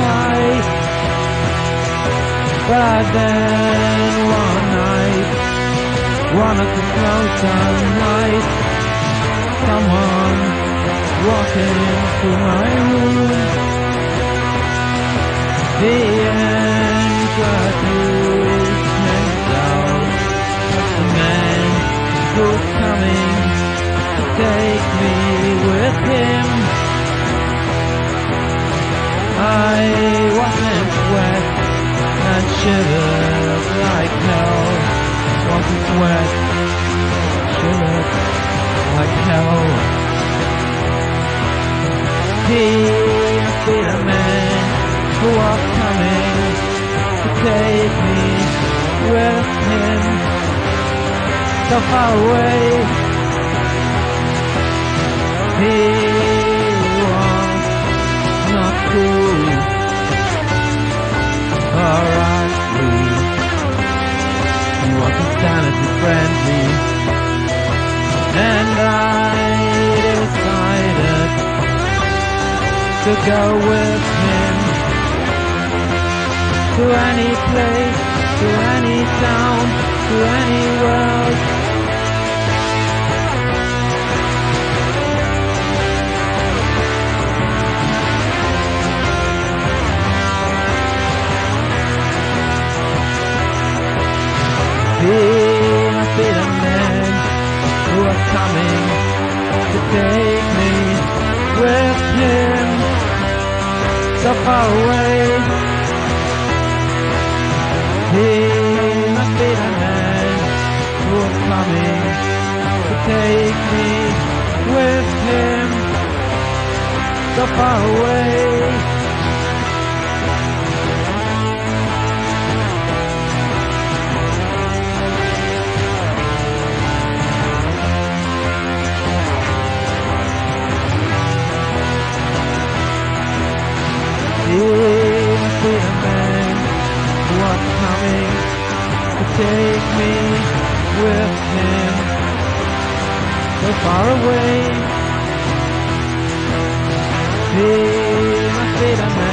right. But then one night, one o'clock at night, someone walked into my room. The end got and down. The man who's coming to take me with him. I wasn't wet and shivered like hell. Wasn't wet, shivered like hell. He be the man who are coming to take me with him so far away. He to go with him to any place, to any town, to any world. Be must be the man who are coming to take me with him so far away. He must be the man who is coming to take me with him so far away. take me with him so far away. Be my fate,